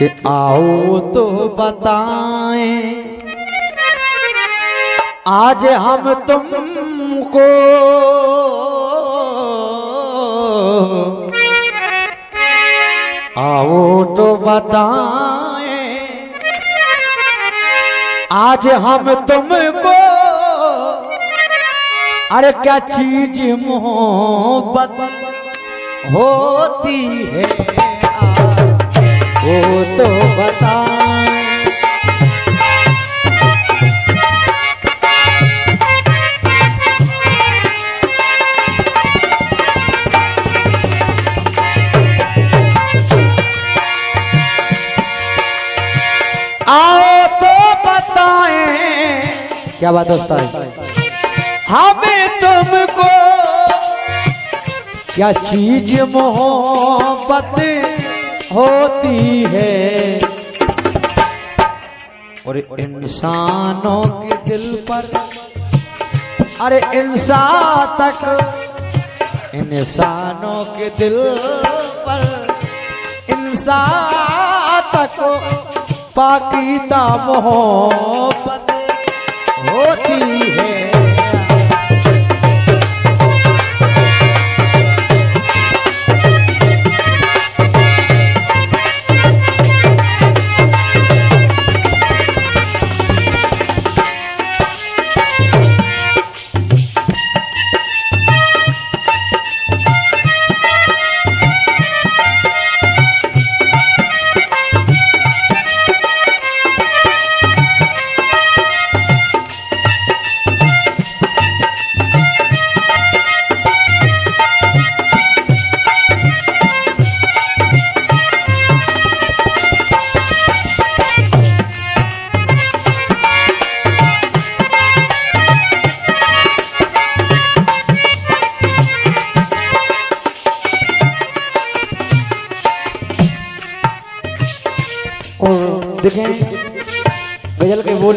कि आओ तो बताएँ। आज हम तुमको आओ तो बताएँ। आज हम तुमको अरे क्या चीज़ मोहब्बत होती है? वो तो बताएँ। आओ तो बताएँ। क्या बात दोस्त हमें तुमको क्या चीज़ मोहब्बत होती है। और इंसानों के दिल पर, अरे इंसान तक, इंसानों के दिल पर, इंसान तक पाकीदा मोहब्बत होती है। देखें। गज़ल के बोल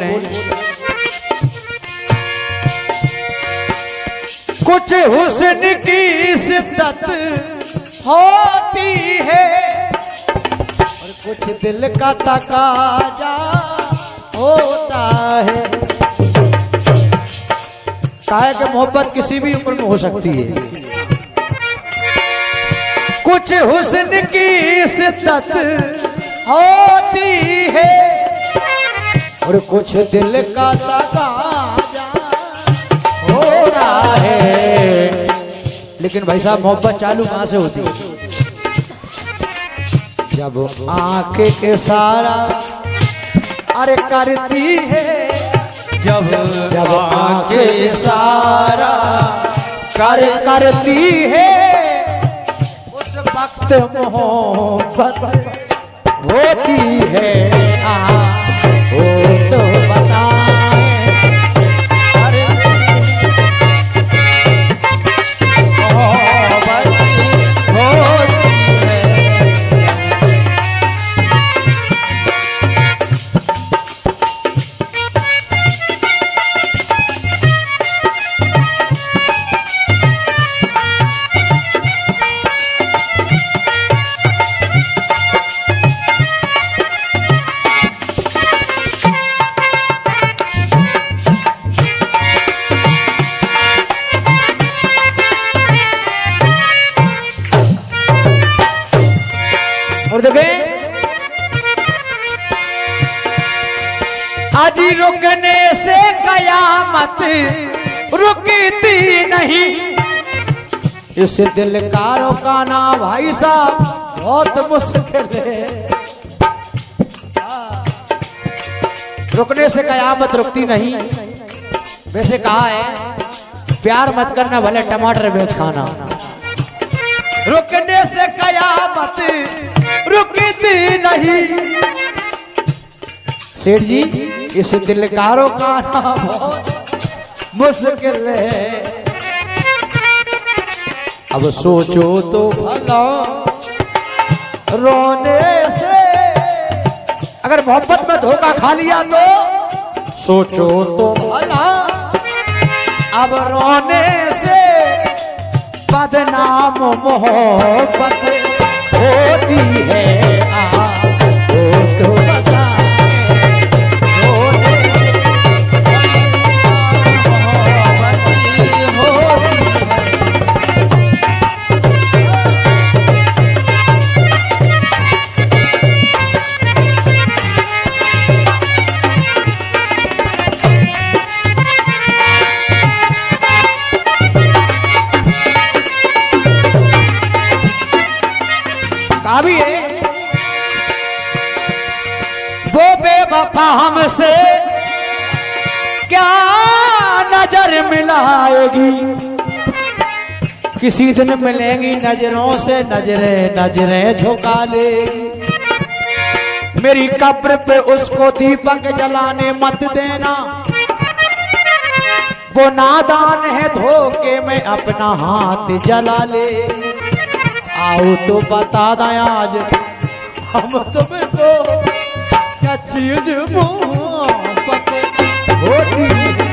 कुछ हुस्न की शिद्दत होती है, और कुछ दिल का तकाजा होता है। काहे कि मोहब्बत किसी भी उम्र में हो सकती है। कुछ हुस्न की शिद्दत होती है। और कुछ दिल का तकाजा हो रहा है। लेकिन भाई साहब मोहब्बत चालू कहाँ से होती है? जब आँख के सारा अरे करती है। जब जब आँखें सारा कर करती है। उस वक्त मोहब्बत होती है। आ, आज रुकने से कयामत रुकती नहीं। इस दिल का रोकाना भाई साहब, बहुत मुश्किल है। रुकने से कयामत रुकती नहीं। वैसे कहा है, प्यार मत करना भले टमाटर बेच खाना। रुकने से कयामत रुकती नहीं। सेठ जी इस दिल का रोकाना बहुत मुश्किल है। अब सोचो तो भला, रोने से। अगर मोहब्बत में धोखा खा लिया तो सोचो तो भला, अब रोने से बदनाम मोहब्बत होती है। वो बेवफा हमसे क्या नज़र मिलाएगी? किसी दिन मिलेंगी नज़रों से, नजरे नजरे झुका लेगी मेरी कब्र पे उसको दीपक जलाने मत देना। वो नादान है धोखे में अपना हाथ जला ले। आओ तो बता दें आज, हम तुम्हें तो चीज मोहब्बत होती है